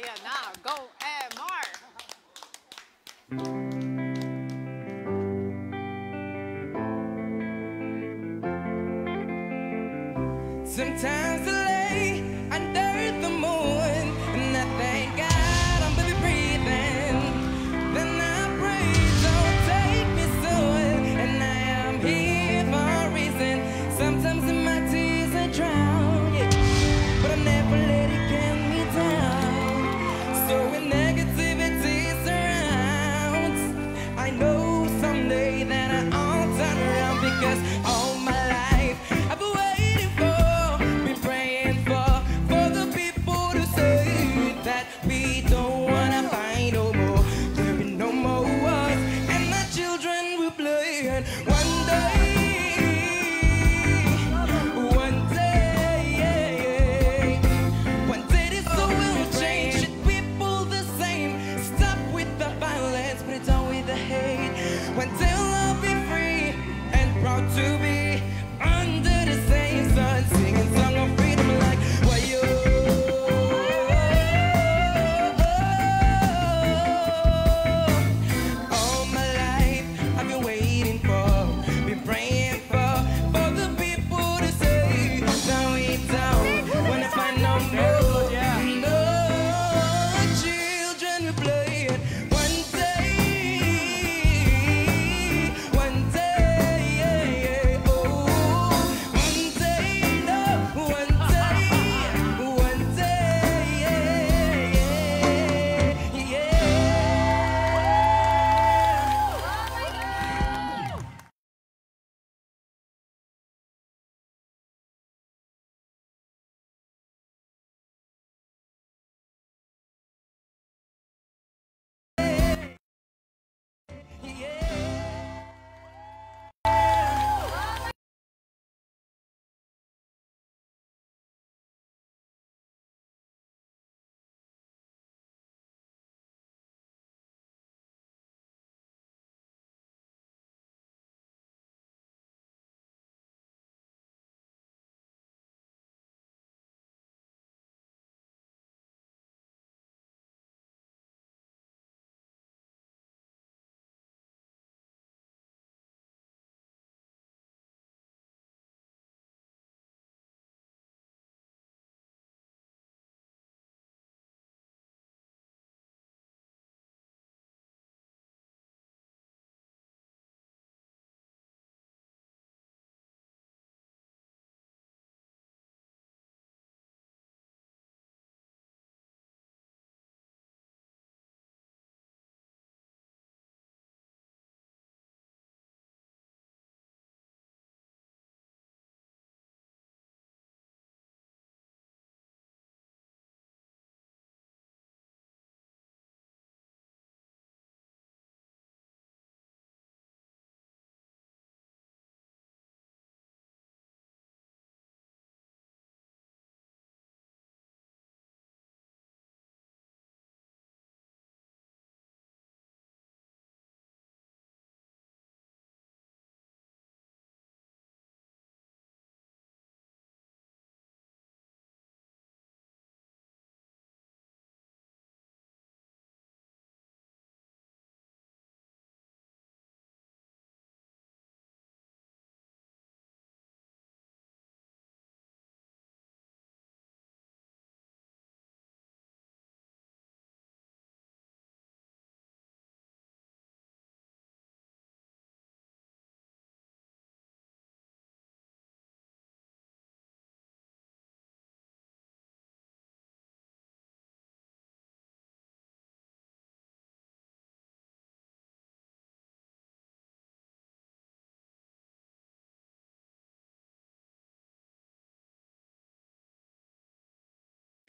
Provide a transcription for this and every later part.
yeah, now go and mark.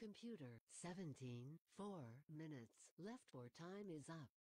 Computer 17, 4 minutes left For time is up.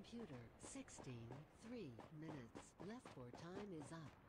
Computer 16 3 minutes left for time is up.